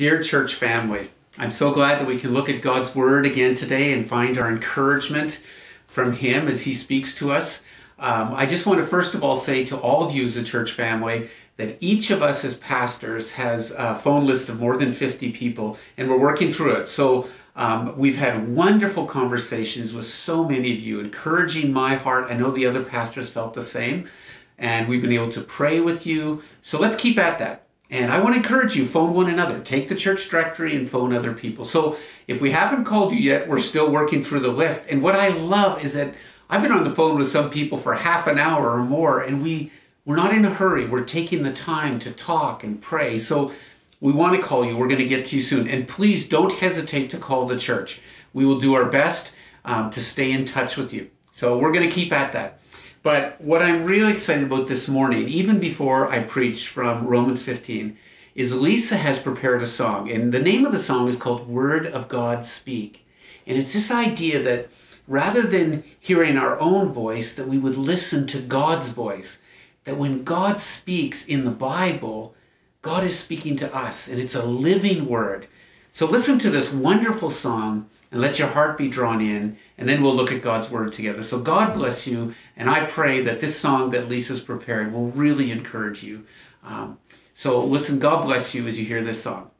Dear church family, I'm so glad that we can look at God's Word again today and find our encouragement from Him as He speaks to us. Um, I just want to first of all say to all of you as a church family that each of us as pastors has a phone list of more than 50 people, and we're working through it. So um, we've had wonderful conversations with so many of you, encouraging my heart. I know the other pastors felt the same, and we've been able to pray with you. So let's keep at that. And I want to encourage you, phone one another. Take the church directory and phone other people. So if we haven't called you yet, we're still working through the list. And what I love is that I've been on the phone with some people for half an hour or more, and we, we're not in a hurry. We're taking the time to talk and pray. So we want to call you. We're going to get to you soon. And please don't hesitate to call the church. We will do our best um, to stay in touch with you. So we're going to keep at that. But what I'm really excited about this morning, even before I preach from Romans 15, is Lisa has prepared a song. And the name of the song is called Word of God Speak. And it's this idea that rather than hearing our own voice, that we would listen to God's voice. That when God speaks in the Bible, God is speaking to us, and it's a living word. So listen to this wonderful song and let your heart be drawn in, and then we'll look at God's Word together. So God bless you, and I pray that this song that Lisa's prepared will really encourage you. Um, so listen, God bless you as you hear this song.